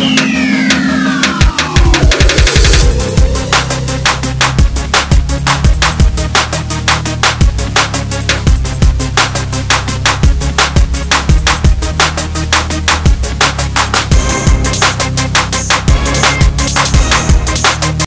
Musik